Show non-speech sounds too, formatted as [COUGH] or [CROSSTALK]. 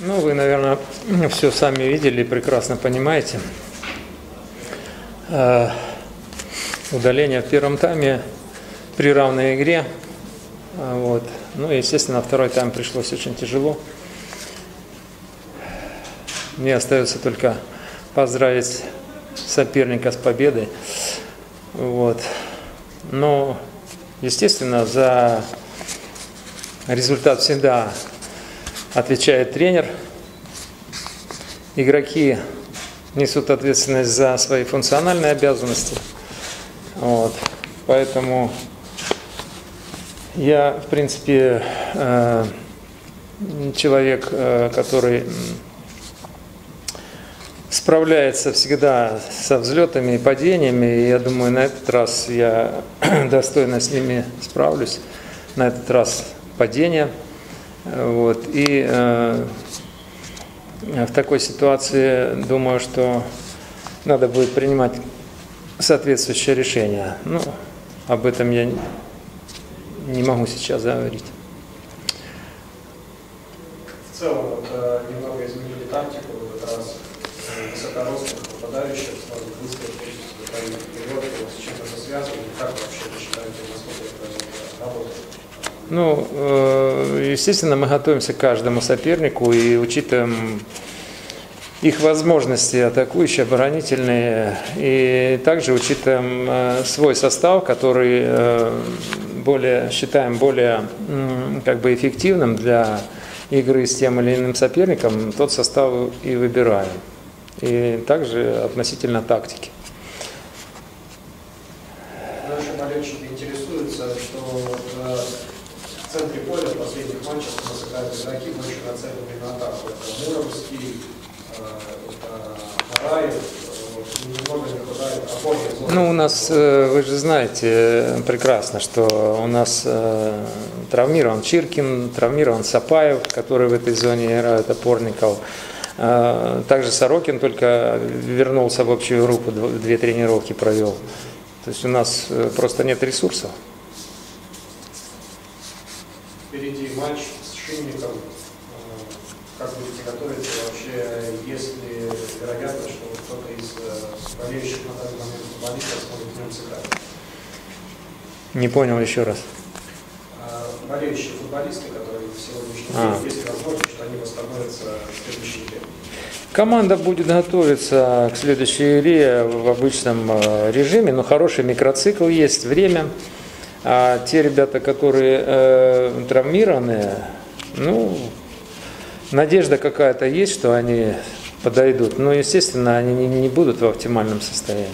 Ну, вы, наверное, все сами видели и прекрасно понимаете. Э, Удаление в первом тайме при равной игре. Э, Вот. Ну, естественно, второй тайм пришлось очень тяжело. Мне остается только поздравить соперника с победой. Вот. Но, естественно, за результат всегда отвечает тренер. Игроки несут ответственность за свои функциональные обязанности. Вот. Поэтому я, в принципе, э, человек, э, который справляется всегда со взлетами и падениями, и я думаю, на этот раз я [CLEARS THROAT] достойно с ними справлюсь. На этот раз падение. Вот. И э, в такой ситуации думаю, что надо будет принимать соответствующее решение. Ну, об этом я не могу сейчас говорить. В целом, вот, э, немного изменили тактику в этот раз. Э, Высокорослых нападающих сразу быстро хочется выходить вперед. Вот С чем это связано? И Как вообще вы считаете, насколько это работает? Ну, э, естественно, мы готовимся к каждому сопернику и учитываем их возможности атакующие, оборонительные, и также учитываем э, свой состав, который э, более, считаем более как бы эффективным для игры с тем или иным соперником, тот состав и выбираем. И также относительно тактики. Наши болельщики интересуются, что э, центре поля в последних матчах нас играют игроки, больше нацеленные на атаку. Это Муромский, э. Ну, у нас, э, вы же знаете э, прекрасно, что у нас травмирован Чиркин, травмирован Сапаев, который в этой зоне играет опорников. Также Сорокин только вернулся в общую группу, дв- две тренировки провел. То есть у нас просто нет ресурсов. Впереди матч с Шинником. Э, Как будете готовиться? Вообще, есть ли вероятность, что кто-то из э, болеющих на данный момент футболистов сможет в нем сыграть? Не понял еще раз. А болеющие футболисты, которые в сегодняшний А. день, есть возможность, что они восстановятся в следующей игре? Команда будет готовиться к следующей игре в обычном э, режиме, но хороший микроцикл есть, время. А те ребята, которые э, травмированы, ну, надежда какая-то есть, что они подойдут. Но, естественно, они не, не будут в оптимальном состоянии.